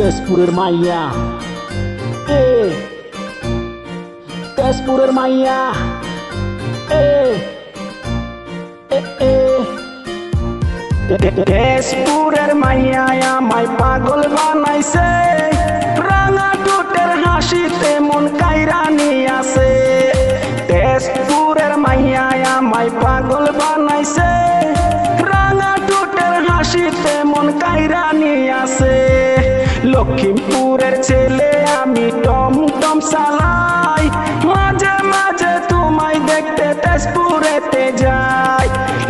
তেজপুরের মাইয়া। এ, তেজপুরের মাইয়া। এ তেজপুরের মাইয়া আমায় পাগল বানাইছে। রাঙা টুটের হাসিতে মন কাইরানি আছে তেজপুরের মাইয়া আমায় পাগল বানাইছে। রাঙা টুটের হাসিতে মন কাইরানি আছে লক্ষ্মীপুরের ছেলে, আমি টম টম সালাই। মাঝে মাঝে তোমায় দেখতে তেজপুরেতে যাই।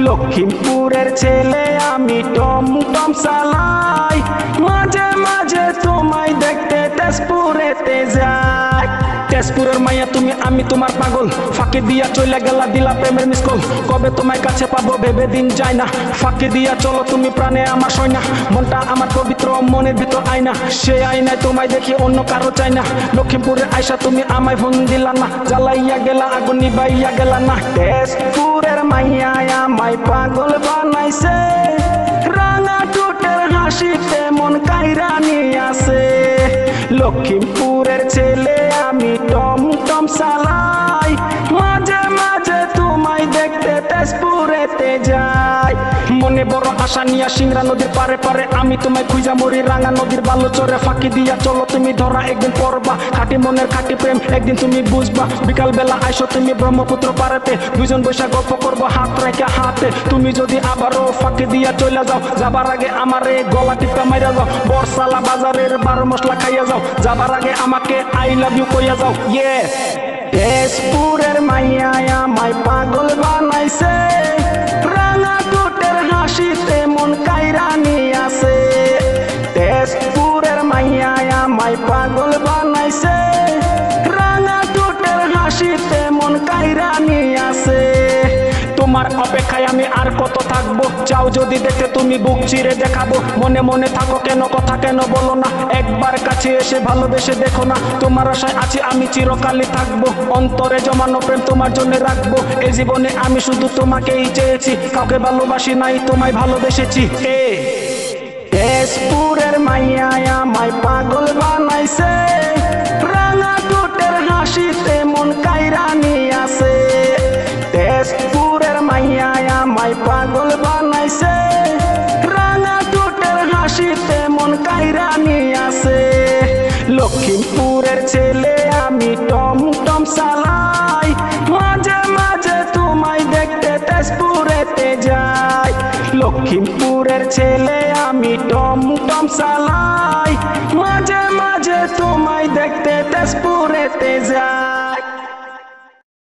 লক্ষ্মীপুরের ছেলে, আমি টম টম সালাই। মাঝে মাঝে তোমায় দেখতে তেজপুরেতে যাই তেজপুরের মাইয়া তুমি, আমি তোমার পাগল। ফাঁকি দিয়া চলে দিলা প্রেমের মিসকল। কবে তোমায় কাছে পাবো ভেবে দিন যায় না। ফাঁকি দিয়া চলো তুমি প্রাণে আমার মনটা আমার পবিত্র, মনের ভিতর আয়না। সে আয়নায় তোমায় দেখি অন্য কারও চাই না। লক্ষ্মীপুরের আয়সা তুমি আমায় ফোন দিলা না। জ্বালাইয়া গেলা, আগুন নিবাইয়া না। তেজপুরের মাইয়া আমায় পাগল বানাইছে। রাঙা টুটের হাসিতে মন আছে লক্ষ্মীপুরের ছেলে তেজপুরেতে যাই। মনে বড় আশা নিয়া সিংরা নদীর পারে পারে আমি তোমায় খুঁজা মরি রাঙা নদীর বালু চরে ফাঁকি দিয়া চলো তুমি ধরা একদিন পড়বা। খাটি মনের খাটি প্রেম একদিন তুমি বুঝবা। বিকাল বেলা আইসো তুমি ব্রহ্মপুত্র পারেতে দুজন বৈশা গল্প করব হাত রেখে হাতে। তুমি যদি আবারও ফাঁকি দিয়া চলে যাও যাবার আগে আমারে গলা টিপা মাইরা যাও। বরসালা বাজারের বারো মশলা খাইয়া যাও। যাবার আগে আমাকে আই লাভ ইউ কইয়া যাও। ইয়ে তেজপুরের মাইয়া আমায় পাগল বানাইছে। আমায় পাগল বানাইছে। রাঙা টুটের হাসিতে মন কাইরানি আছে তোমার অপেক্ষায় আমি আর কত থাকব? চাও যদি দেখতে তুমি বুক চিরে দেখাবো। মনে মনে থাকো কেন, কথা কেন বলো না। একবার কাছে এসে ভালোবেসে দেখো না। তোমার আশায় আছি আমি চিরকালই থাকব। অন্তরে জমানো প্রেম তোমার জন্য রাখব। এই জীবনে আমি শুধু তোমাকেই চেয়েছি। কাউকে ভালোবাসি নাই, তোমায় ভালোবেসেছি। এ। তেজপুরের মাইয়া আমায় পাগল বানাইছে রাঙা টুটের হাসিতে মন কাইরানি আছে তেজপুরের মাইয়া আমায় পাগল বানাইছে। রাঙা টুটের হাসিতে মন কাইরানি আছে লক্ষ্মীপুরের ছেলে, আমি টম টম চালাই। মাঝে মাঝে তোমায় দেখতে তেজপুরেতে যাই। লক্ষ্মীপুরের ছেলে, আমি টম টম চালাই। মাঝে মাঝে তোমায় দেখতে তেজপুরেতে যাই